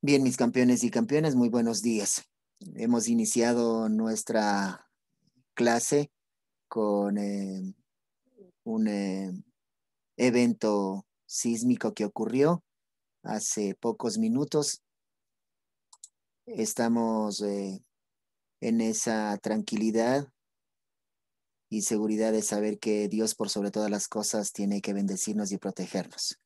Bien, mis campeones y campeonas, muy buenos días. Hemos iniciado nuestra clase con eh, un eh, evento sísmico que ocurrió hace pocos minutos. Estamos eh, en esa tranquilidad y seguridad de saber que Dios por sobre todas las cosas tiene que bendecirnos y protegernos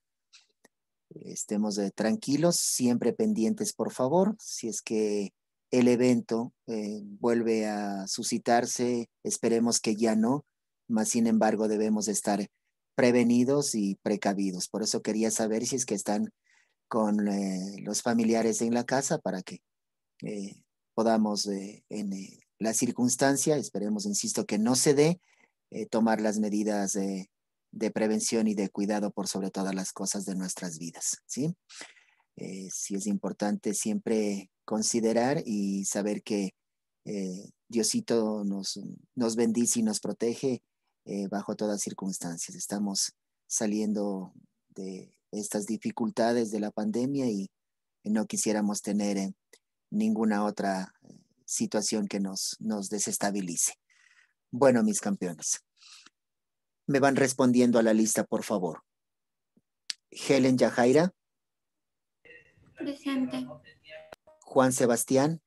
estemos eh, tranquilos, siempre pendientes, por favor. Si es que el evento eh, vuelve a suscitarse, esperemos que ya no, mas sin embargo debemos estar prevenidos y precavidos. Por eso quería saber si es que están con eh, los familiares en la casa para que podamos en la circunstancia, esperemos, insisto, que no se dé, tomar las medidas de prevención y de cuidado por sobre todas las cosas de nuestras vidas, ¿sí? Eh, sí es importante siempre considerar y saber que eh, Diosito nos, nos bendice y nos protege eh, bajo todas circunstancias. Estamos saliendo de estas dificultades de la pandemia y no quisiéramos tener ninguna otra situación que nos, nos desestabilice. Bueno, mis campeones. Me van respondiendo a la lista, por favor. Helen Yajaira. Presente. Juan Sebastián.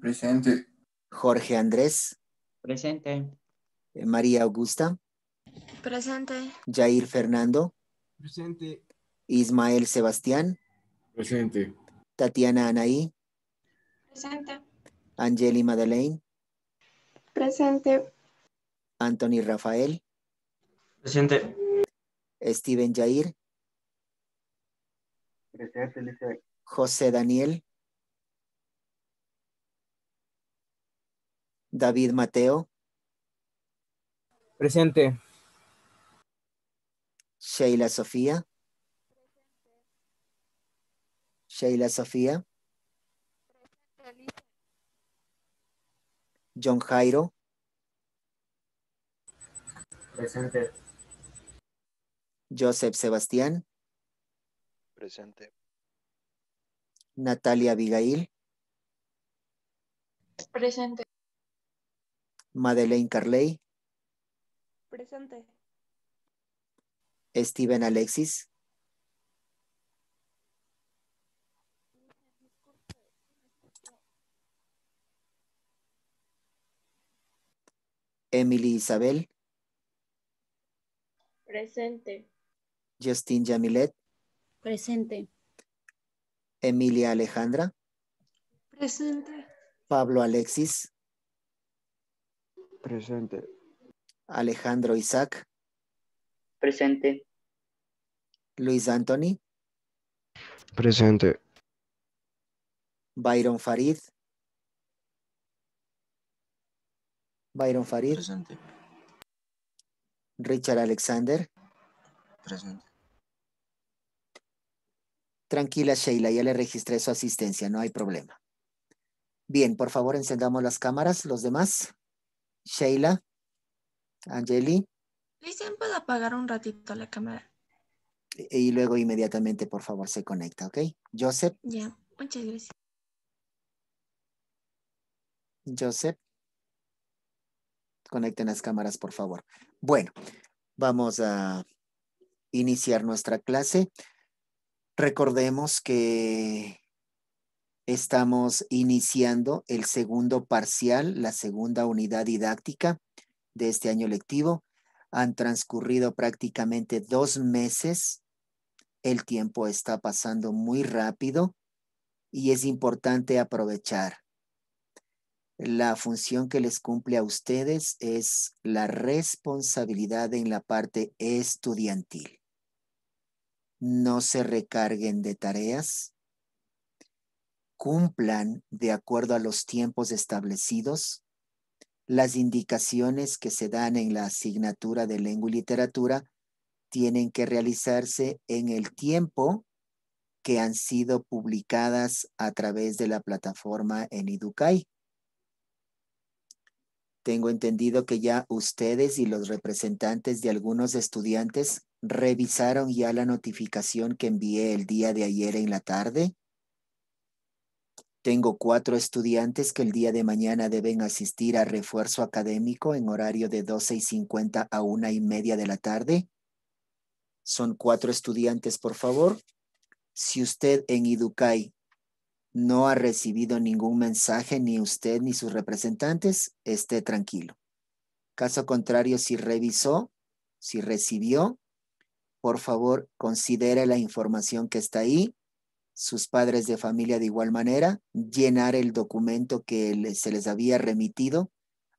Presente. Jorge Andrés. Presente. Eh, María Augusta. Presente. Jair Fernando. Presente. Ismael Sebastián. Presente. Tatiana Anaí. Presente. Angeli Madeleine. Presente. Anthony Rafael. Presente. Steven Jair. Presente, José Daniel. David Mateo. Presente. Sheila Sofía. Sheila Sofía. John Jairo. Presente. Joseph Sebastián. Presente. Natalia Abigail. Presente. Madeleine Carley. Presente. Steven Alexis. Emily Isabel. Presente. Justin Jamilet. Presente. Emilia Alejandra. Presente. Pablo Alexis. Presente. Alejandro Isaac. Presente. Luis Anthony. Presente. Byron Farid. Byron Farid. Presente. Richard Alexander. Presente. Tranquila, Sheila, ya le registré su asistencia, no hay problema. Bien, por favor, encendamos las cámaras, los demás. Sheila, Angeli, Listen, ¿puedo apagar un ratito la cámara? y luego inmediatamente, por favor, se conecta, ¿ok? Joseph, Ya, muchas gracias. Joseph. Conecten las cámaras, por favor. Bueno, vamos a iniciar nuestra clase. Recordemos que estamos iniciando el segundo parcial, la segunda unidad didáctica de este año lectivo. Han transcurrido prácticamente dos meses. El tiempo está pasando muy rápido y es importante aprovechar. La función que les cumple a ustedes es la responsabilidad en la parte estudiantil. No se recarguen de tareas, cumplan de acuerdo a los tiempos establecidos, las indicaciones que se dan en la asignatura de lengua y literatura tienen que realizarse en el tiempo que han sido publicadas a través de la plataforma en Educay. Tengo entendido que ya ustedes y los representantes de algunos estudiantes revisaron ya la notificación que envié el día de ayer en la tarde. Tengo cuatro estudiantes que el día de mañana deben asistir a refuerzo académico en horario de 12 y 50 a una y media de la tarde. Son cuatro estudiantes, por favor. Si usted en Iducay no ha recibido ningún mensaje, ni usted ni sus representantes, esté tranquilo. Caso contrario, si revisó, si recibió, por favor, considere la información que está ahí. Sus padres de familia de igual manera, llenar el documento que se les había remitido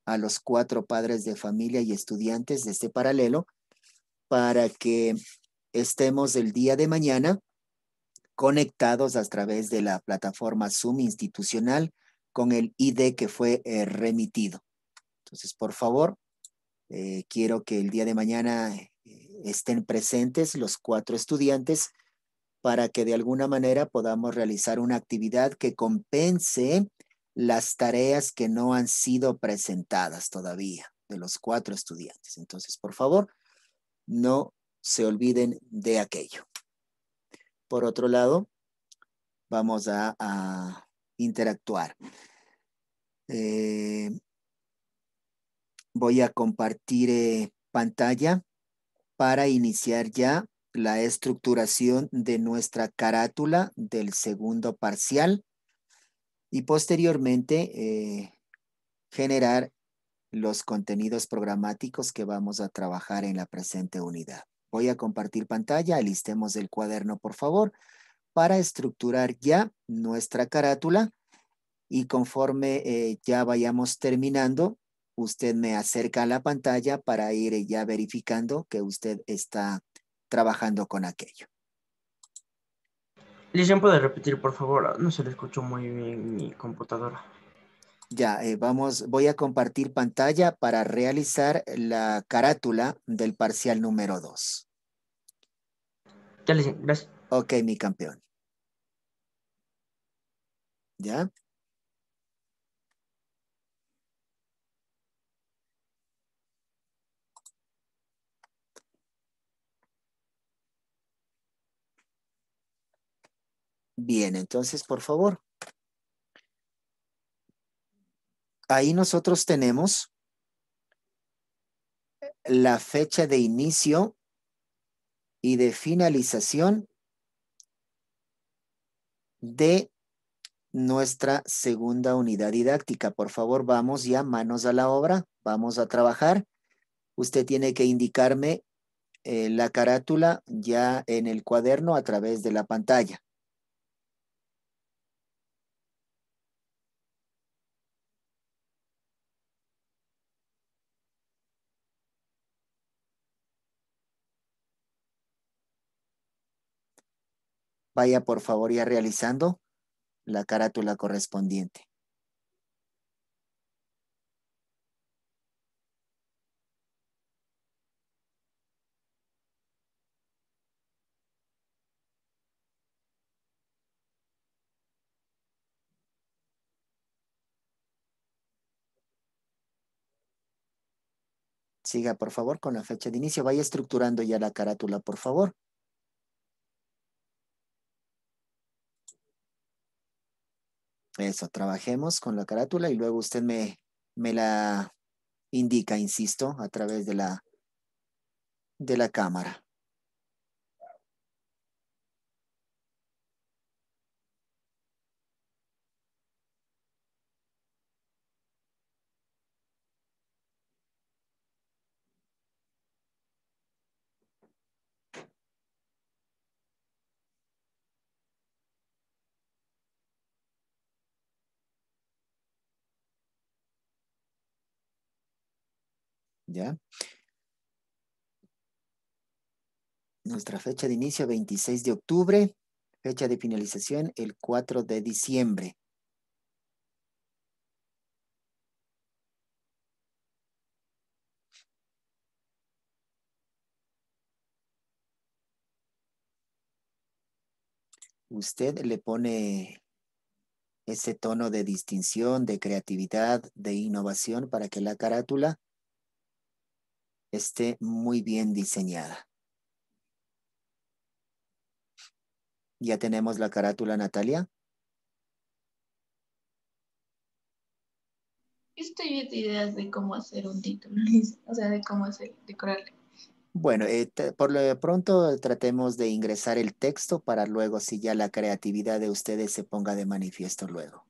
a los cuatro padres de familia y estudiantes de este paralelo para que estemos el día de mañana conectados a través de la plataforma Zoom institucional con el ID que fue eh, remitido. Entonces, por favor, eh, quiero que el día de mañana estén presentes los cuatro estudiantes para que de alguna manera podamos realizar una actividad que compense las tareas que no han sido presentadas todavía de los cuatro estudiantes. Entonces, por favor, no se olviden de aquello. Por otro lado, vamos a, interactuar. Eh, voy a compartir eh, pantalla para iniciar ya la estructuración de nuestra carátula del segundo parcial y posteriormente eh, generar los contenidos programáticos que vamos a trabajar en la presente unidad. Voy a compartir pantalla, alistemos el cuaderno por favor, para estructurar ya nuestra carátula y conforme eh, ya vayamos terminando, usted me acerca a la pantalla para ir ya verificando que usted está trabajando con aquello. Lisian, ¿puede repetir, por favor? No se le escuchó muy bien mi computadora. Ya, eh, vamos, voy a compartir pantalla para realizar la carátula del parcial número 2. Ya, le gracias. Ok, mi campeón. ¿Ya? Bien, entonces, por favor. ahí nosotros tenemos la fecha de inicio y de finalización de nuestra segunda unidad didáctica. Por favor, vamos ya manos a la obra, vamos a trabajar. Usted tiene que indicarme eh, la carátula ya en el cuaderno a través de la pantalla. Vaya por favor ya realizando la carátula correspondiente. Siga, por favor, con la fecha de inicio. Vaya estructurando ya la carátula, por favor. Eso, trabajemos con la carátula y luego usted me, me la indica, insisto, a través de la, de la cámara. ¿Ya? Nuestra fecha de inicio 26 de octubre, fecha de finalización el 4 de diciembre. Usted le pone ese tono de distinción, de creatividad, de innovación para que la carátula esté muy bien diseñada. Ya tenemos la carátula, Natalia. Estoy viendo ideas de cómo hacer un título, o sea, de cómo hacer, decorarle. Bueno, eh, por lo de pronto tratemos de ingresar el texto para luego si ya la creatividad de ustedes se ponga de manifiesto luego.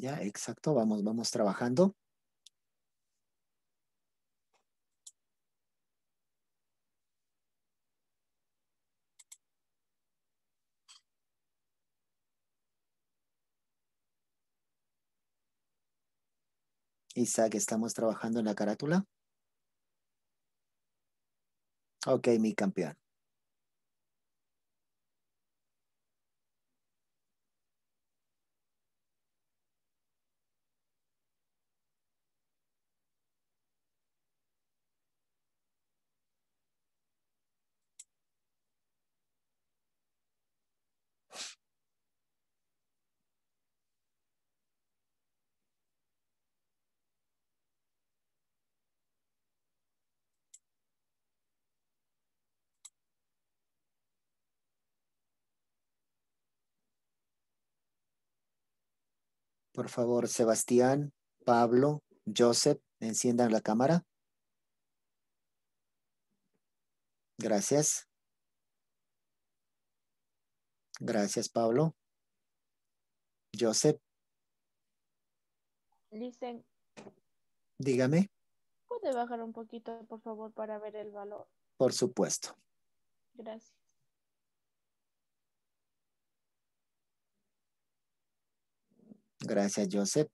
Ya, exacto, vamos, vamos trabajando. Isaac, ¿estamos trabajando en la carátula? Ok, mi campeón. Por favor, Sebastián, Pablo, Joseph, enciendan la cámara. Gracias. Gracias, Pablo. Joseph, Listen, dígame, ¿puede bajar un poquito, por favor, para ver el valor? por supuesto. Gracias. Gracias, Joseph.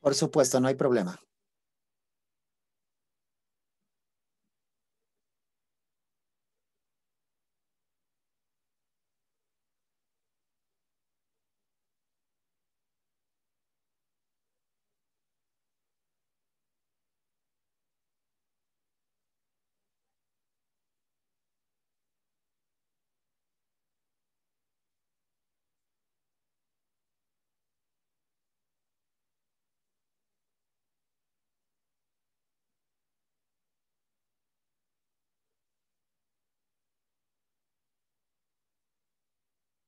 Por supuesto, no hay problema.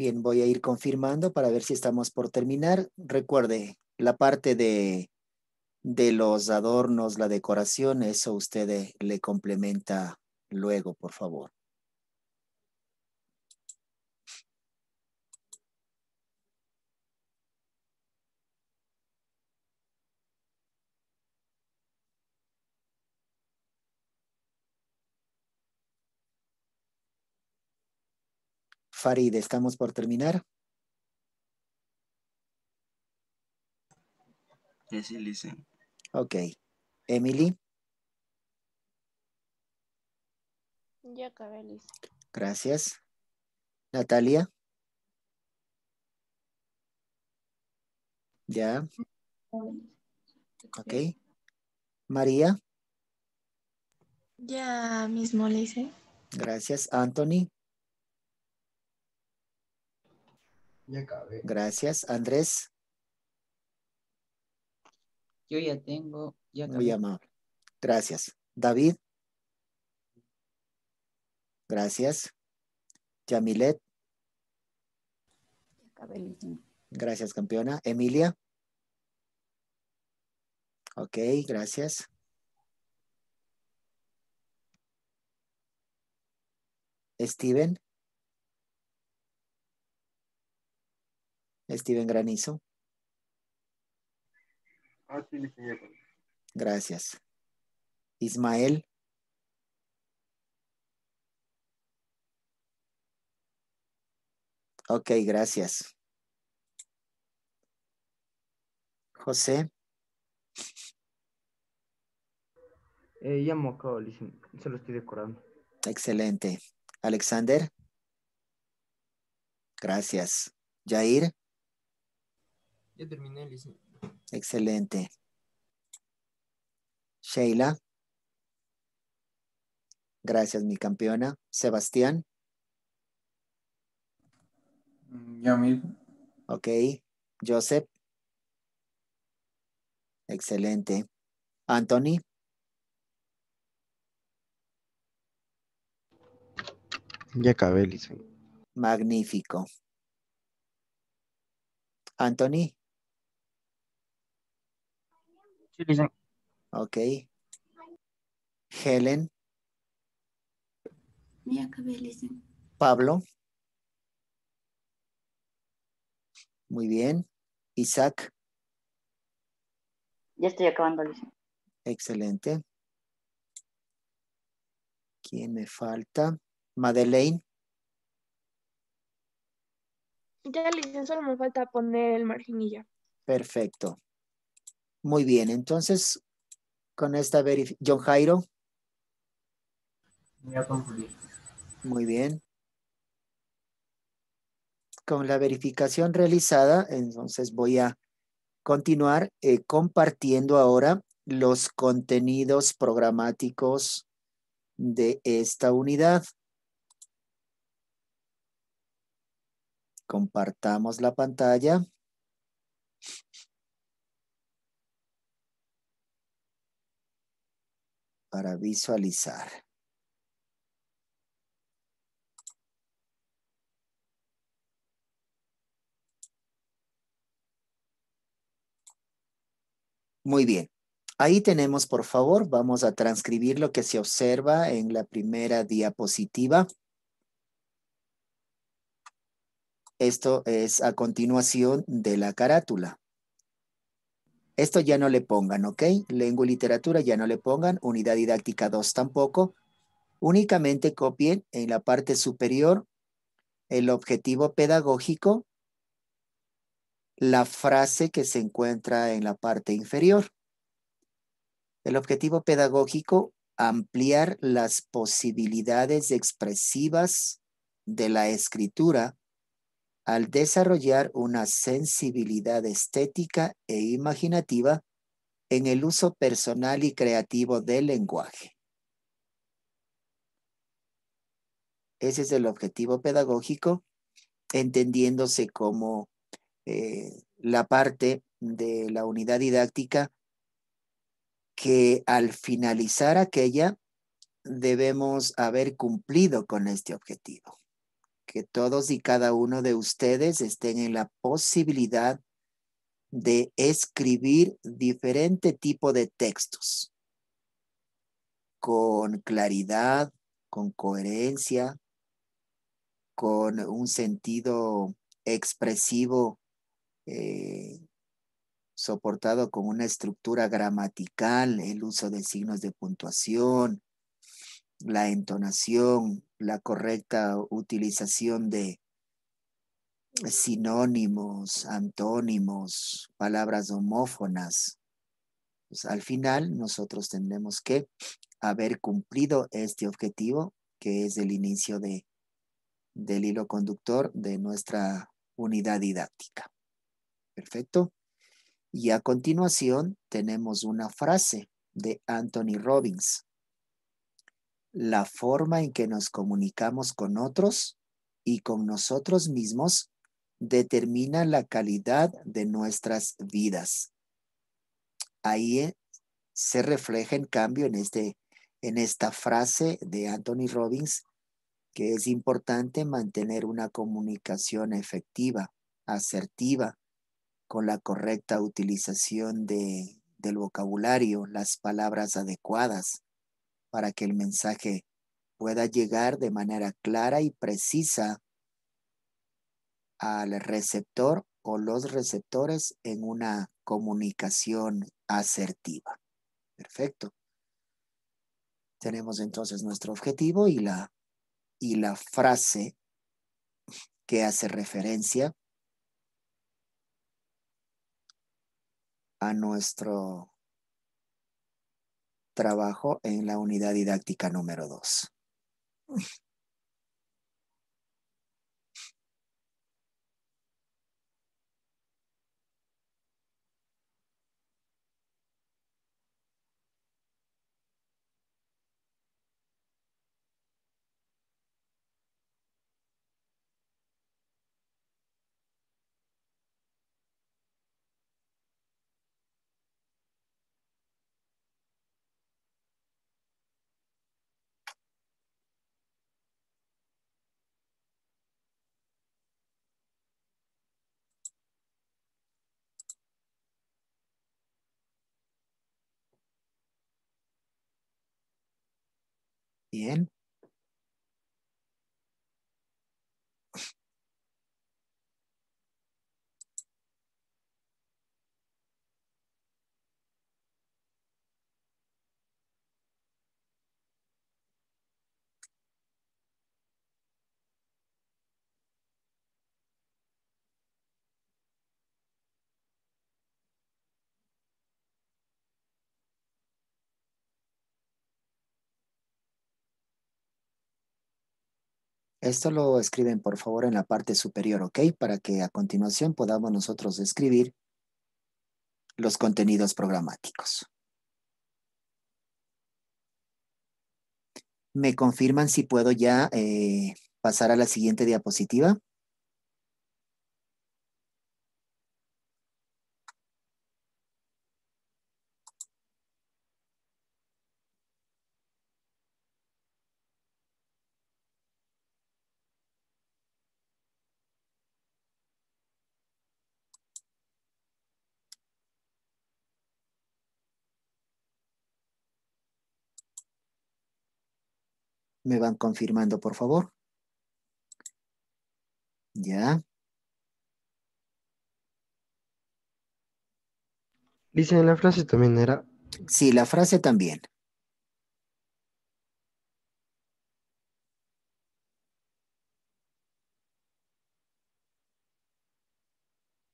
Bien, voy a ir confirmando para ver si estamos por terminar. Recuerde, la parte de, de los adornos, la decoración, eso usted eh, le complementa luego, por favor. Farid, ¿estamos por terminar? Yes, sí, listen. Ok. Emily, Ya acabé, Liz. gracias. Natalia. Ya, ok. María, Ya mismo hice. gracias. Anthony, Ya acabé. gracias. Andrés, Yo ya tengo, ya muy amable. Gracias. David, gracias. Yamilet, gracias, campeona. Emilia. Ok, gracias. Steven. Steven Granizo, Ah, sí, gracias. Ismael, ok, gracias. José, Eh, ya me acabo, listen. Se lo estoy decorando. excelente. Alexander, gracias. Jair, Ya terminé, listen. excelente. Sheila, gracias, mi campeona. Sebastián, Ya mismo. ok. Joseph, excelente. Anthony, Ya acabé, magnífico. Anthony, Ok. Helen, Ya acabé. Pablo. Muy bien. Isaac, Ya estoy acabando, listen. excelente. ¿Quién me falta? Madeleine, Ya, Liz, solo me falta poner el marginilla. perfecto. Muy bien, entonces con esta verificación, John Jairo, Ya concluí. muy bien. Con la verificación realizada, entonces voy a continuar eh, compartiendo ahora los contenidos programáticos de esta unidad. Compartamos la pantalla. Para visualizar. Muy bien. Ahí tenemos, por favor, vamos a transcribir lo que se observa en la primera diapositiva. Esto es a continuación de la carátula. Esto ya no le pongan, ¿ok? Lengua y literatura ya no le pongan. Unidad didáctica 2 tampoco. Únicamente copien en la parte superior el objetivo pedagógico, la frase que se encuentra en la parte inferior. El objetivo pedagógico ampliar las posibilidades expresivas de la escritura al desarrollar una sensibilidad estética e imaginativa en el uso personal y creativo del lenguaje. Ese es el objetivo pedagógico, entendiéndose como eh, la parte de la unidad didáctica que al finalizar aquella debemos haber cumplido con este objetivo. Que todos y cada uno de ustedes estén en la posibilidad de escribir diferente tipo de textos. Con claridad, con coherencia, con un sentido expresivo eh, soportado con una estructura gramatical, el uso de signos de puntuación, la entonación, la correcta utilización de sinónimos, antónimos, palabras homófonas. Pues, al final nosotros tendremos que haber cumplido este objetivo, que es el inicio de, del hilo conductor de nuestra unidad didáctica. Perfecto. Y a continuación tenemos una frase de Anthony Robbins. La forma en que nos comunicamos con otros y con nosotros mismos determina la calidad de nuestras vidas. Ahí eh, se refleja en cambio en, este, en esta frase de Anthony Robbins que es importante mantener una comunicación efectiva, asertiva, con la correcta utilización de, del vocabulario, las palabras adecuadas, para que el mensaje pueda llegar de manera clara y precisa al receptor o los receptores en una comunicación asertiva. Perfecto. Tenemos entonces nuestro objetivo y la, y la frase que hace referencia a nuestro trabajo en la unidad didáctica número 2. Bien. Esto lo escriben por favor en la parte superior, ¿ok? Para que a continuación podamos nosotros escribir los contenidos programáticos. ¿Me confirman si puedo ya eh, pasar a la siguiente diapositiva? Me van confirmando, por favor. Ya. Dice la frase también era. Sí, la frase también.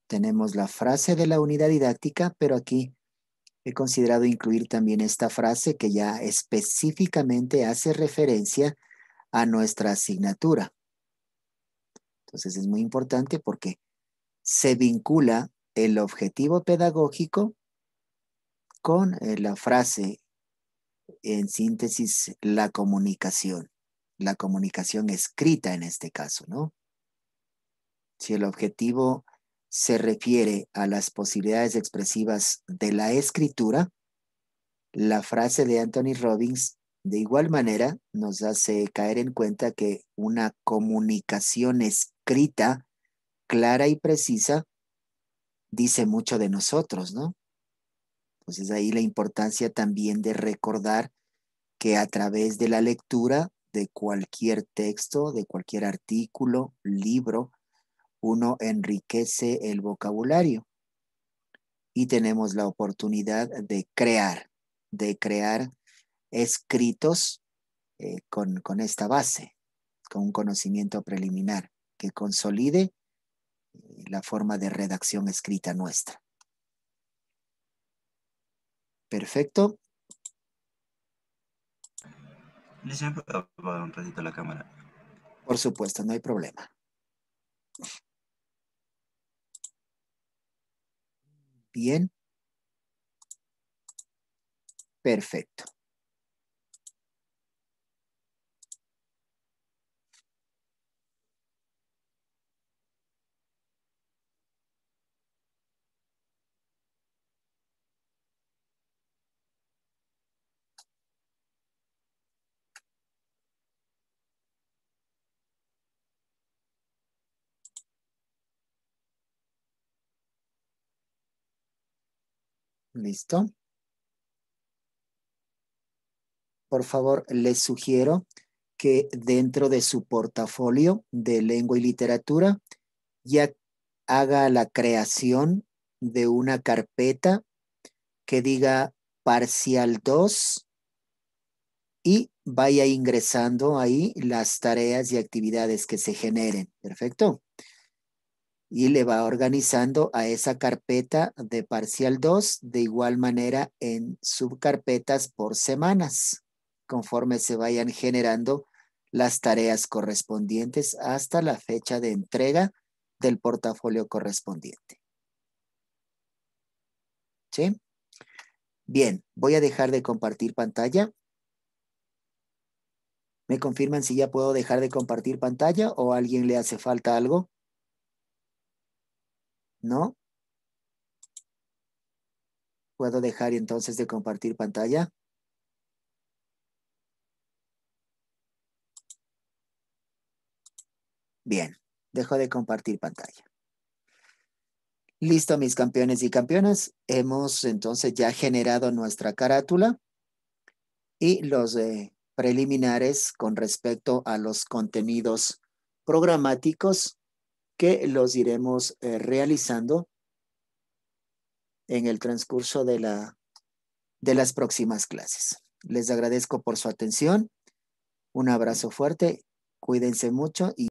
Tenemos la frase de la unidad didáctica, pero aquí he considerado incluir también esta frase que ya específicamente hace referencia a nuestra asignatura. Entonces es muy importante porque se vincula el objetivo pedagógico con eh, la frase, en síntesis, la comunicación, la comunicación escrita en este caso, ¿no? Si el objetivo se refiere a las posibilidades expresivas de la escritura, la frase de Anthony Robbins de igual manera nos hace caer en cuenta que una comunicación escrita, clara y precisa, dice mucho de nosotros, ¿no? Entonces ahí la importancia también de recordar que a través de la lectura de cualquier texto, de cualquier artículo, libro, uno enriquece el vocabulario y tenemos la oportunidad de crear, de crear escritos eh, con, con esta base, con un conocimiento preliminar que consolide eh, la forma de redacción escrita nuestra. Perfecto. Licenciado, ¿puedo un ratito la cámara? Por supuesto, no hay problema. Bien. Perfecto. ¿Listo? Por favor, les sugiero que dentro de su portafolio de lengua y literatura ya haga la creación de una carpeta que diga parcial 2 y vaya ingresando ahí las tareas y actividades que se generen. Perfecto y le va organizando a esa carpeta de parcial 2 de igual manera en subcarpetas por semanas, conforme se vayan generando las tareas correspondientes hasta la fecha de entrega del portafolio correspondiente. Bien, voy a dejar de compartir pantalla. ¿Me confirman si ya puedo dejar de compartir pantalla o a alguien le hace falta algo? ¿No? ¿Puedo dejar entonces de compartir pantalla? Bien, dejo de compartir pantalla. Listo, mis campeones y campeonas. Hemos entonces ya generado nuestra carátula y los eh, preliminares con respecto a los contenidos programáticos que los iremos eh, realizando en el transcurso de, la, de las próximas clases. Les agradezco por su atención. Un abrazo fuerte. Cuídense mucho y